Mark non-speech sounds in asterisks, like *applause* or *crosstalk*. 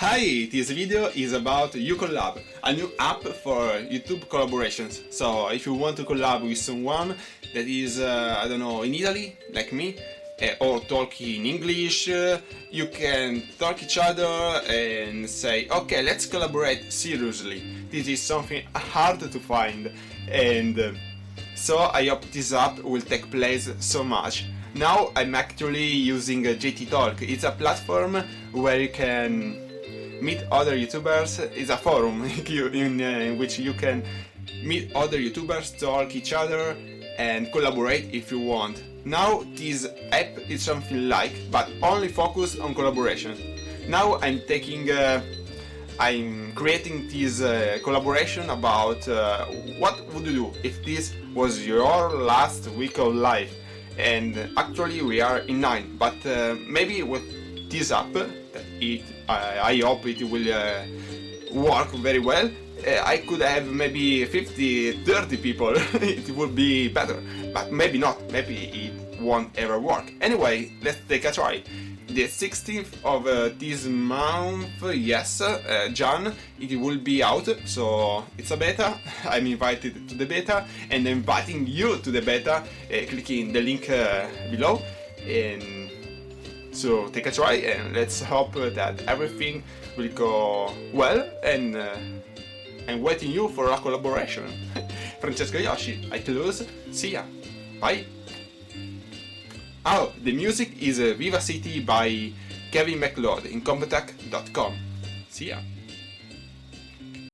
Hi, this video is about YouCollab, a new app for YouTube collaborations. So if you want to collab with someone that is, uh, I don't know, in Italy, like me, uh, or talk in English, uh, you can talk each other and say, okay, let's collaborate seriously. This is something hard to find and uh, so I hope this app will take place so much. Now I'm actually using uh, YTtalk. It's a platform where you can meet other YouTubers. is a forum *laughs* in, uh, in which you can meet other YouTubers, talk each other, and collaborate if you want. Now this app is something like, but only focus on collaboration. Now I'm taking, uh, I'm creating this uh, collaboration about uh, what would you do if this was your last week of life. And actually we are in nine, but uh, maybe with this app, that it, I hope it will uh, work very well. Uh, I could have maybe 50, 30 people, *laughs* it would be better, but maybe not, maybe it won't ever work. Anyway, let's take a try. The 16th of uh, this month, yes, uh, Jan, it will be out, so it's a beta. *laughs* I'm invited to the beta and inviting you to the beta, uh, clicking the link uh, below. And so take a try and let's hope that everything will go well and uh, and waiting you for a collaboration. *laughs* Francesco Yoshi, I close. See ya. Bye. Oh, the music is uh, Vivacity by Kevin MacLeod in Compotech.com. See ya.